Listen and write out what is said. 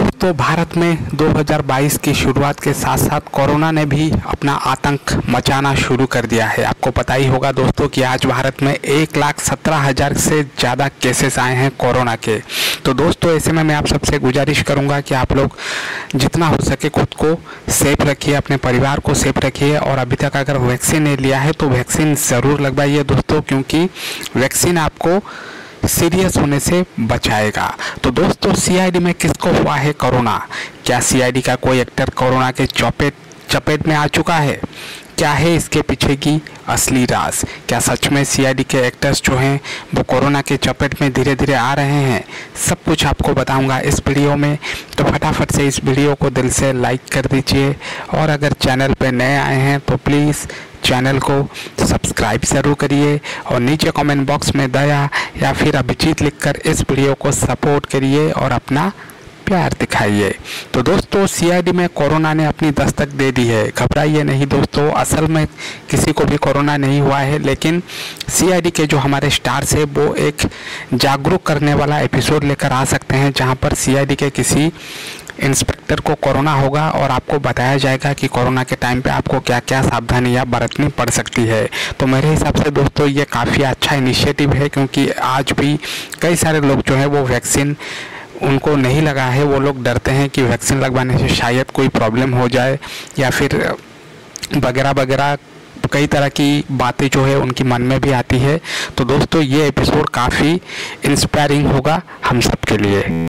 दोस्तों भारत में 2022 की शुरुआत के साथ साथ कोरोना ने भी अपना आतंक मचाना शुरू कर दिया है। आपको पता ही होगा दोस्तों कि आज भारत में एक लाख सत्रह हज़ार से ज़्यादा केसेस आए हैं कोरोना के। तो दोस्तों, ऐसे में मैं आप सबसे गुजारिश करूँगा कि आप लोग जितना हो सके खुद को सेफ़ रखिए, अपने परिवार को सेफ़ रखिए और अभी तक अगर वैक्सीन नहीं लिया है तो वैक्सीन ज़रूर लगवाइए दोस्तों, क्योंकि वैक्सीन आपको सीरियस होने से बचाएगा। तो दोस्तों सीआईडी में किसको हुआ है कोरोना? क्या सीआईडी का कोई एक्टर कोरोना के चौपेट, चपेट में आ चुका है? क्या है इसके पीछे की असली राज? क्या सच में सीआईडी के एक्टर्स जो हैं, वो कोरोना के चपेट में धीरे धीरे आ रहे हैं? सब कुछ आपको बताऊँगा इस वीडियो में। तो फटाफट से इस वीडियो को दिल से लाइक कर दीजिए। और अगर चैनल पर नए आए हैं तो प्लीज़ चैनल को सब्सक्राइब ज़रूर करिए और नीचे कमेंट बॉक्स में दया या फिर अभिजीत लिखकर इस वीडियो को सपोर्ट करिए और अपना प्यार दिखाइए। तो दोस्तों सीआईडी में कोरोना ने अपनी दस्तक दे दी है। घबराइए नहीं दोस्तों, असल में किसी को भी कोरोना नहीं हुआ है, लेकिन सीआईडी के जो हमारे स्टार्स है, वो एक जागरूक करने वाला एपिसोड लेकर आ सकते हैं, जहाँ पर सीआईडी के किसी इंस्पेक्टर को कोरोना होगा और आपको बताया जाएगा कि कोरोना के टाइम पे आपको क्या क्या सावधानियाँ बरतनी पड़ सकती है। तो मेरे हिसाब से दोस्तों, ये काफ़ी अच्छा इनिशिएटिव है क्योंकि आज भी कई सारे लोग जो है वो वैक्सीन उनको नहीं लगा है। वो लोग डरते हैं कि वैक्सीन लगवाने से शायद कोई प्रॉब्लम हो जाए या फिर वगैरह वगैरह कई तरह की बातें जो है उनकी मन में भी आती है। तो दोस्तों, ये एपिसोड काफ़ी इंस्पायरिंग होगा हम सब के लिए।